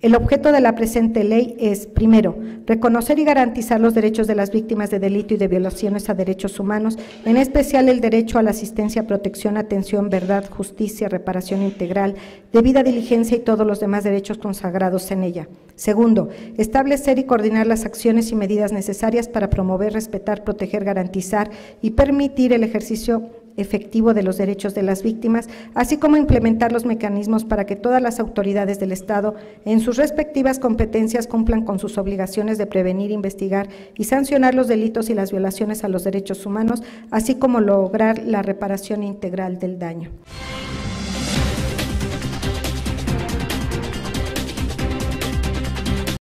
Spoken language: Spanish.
El objeto de la presente ley es, primero, reconocer y garantizar los derechos de las víctimas de delito y de violaciones a derechos humanos, en especial el derecho a la asistencia, protección, atención, verdad, justicia, reparación integral, debida diligencia y todos los demás derechos consagrados en ella. Segundo, establecer y coordinar las acciones y medidas necesarias para promover, respetar, proteger, garantizar y permitir el ejercicio efectivo de los derechos de las víctimas, así como implementar los mecanismos para que todas las autoridades del Estado, en sus respectivas competencias, cumplan con sus obligaciones de prevenir, investigar y sancionar los delitos y las violaciones a los derechos humanos, así como lograr la reparación integral del daño.